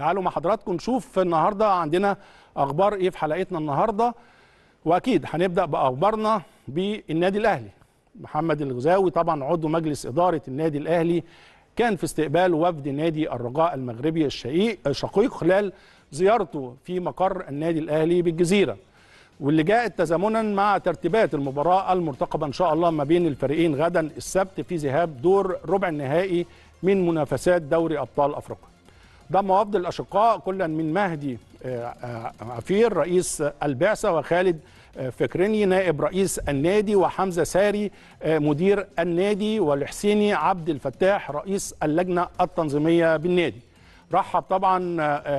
تعالوا مع حضراتكم نشوف النهارده عندنا أخبار إيه في حلقتنا النهارده. وأكيد هنبدأ بأخبارنا بالنادي الأهلي. محمد الغزاوي طبعا عضو مجلس إدارة النادي الأهلي كان في استقبال وفد نادي الرجاء المغربي الشقيق الشقيق خلال زيارته في مقر النادي الأهلي بالجزيرة. واللي جاءت تزامنا مع ترتيبات المباراة المرتقبة إن شاء الله ما بين الفريقين غدا السبت في ذهاب دور ربع النهائي من منافسات دوري أبطال أفريقيا. ضم وفد الأشقاء كلا من مهدي عفير رئيس البعثة وخالد فكرني نائب رئيس النادي وحمزة ساري مدير النادي والحسيني عبد الفتاح رئيس اللجنة التنظيمية بالنادي. رحب طبعا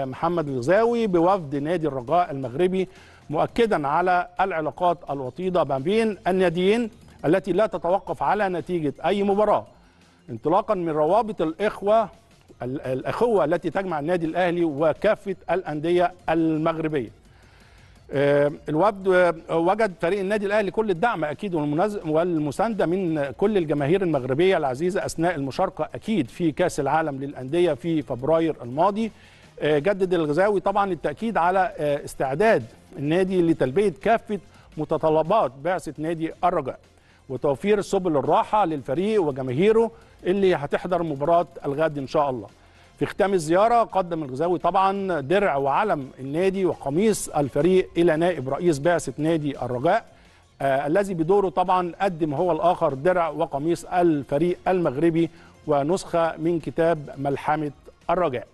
محمد الغزاوي بوفد نادي الرجاء المغربي مؤكدا على العلاقات الوطيدة ما بين الناديين التي لا تتوقف على نتيجة أي مباراة انطلاقا من روابط الإخوة الأخوة التي تجمع النادي الأهلي وكافة الأندية المغربية. الوفد وجد فريق النادي الأهلي كل الدعم أكيد والمساندة من كل الجماهير المغربية العزيزة أثناء المشاركة أكيد في كأس العالم للأندية في فبراير الماضي. جدد الغزاوي طبعا التأكيد على استعداد النادي لتلبية كافة متطلبات بعثة نادي الرجاء وتوفير سبل الراحة للفريق وجماهيره اللي هتحضر مباراة الغد إن شاء الله. في ختام الزيارة قدم الغزاوي طبعا درع وعلم النادي وقميص الفريق إلى نائب رئيس بعثه نادي الرجاء آه الذي بدوره طبعا قدم هو الآخر درع وقميص الفريق المغربي ونسخة من كتاب ملحمة الرجاء.